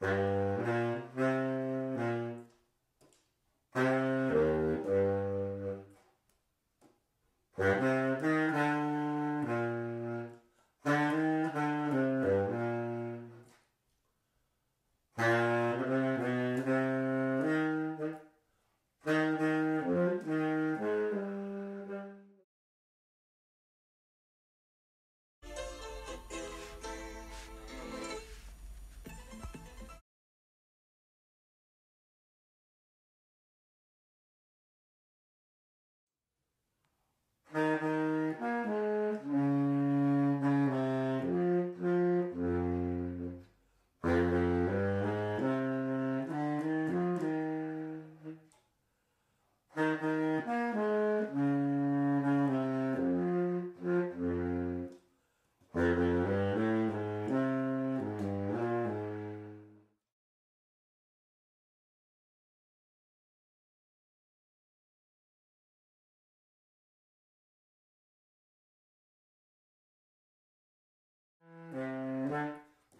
Thank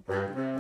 Thank you.